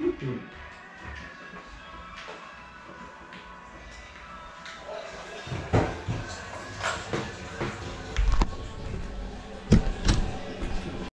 YouTube.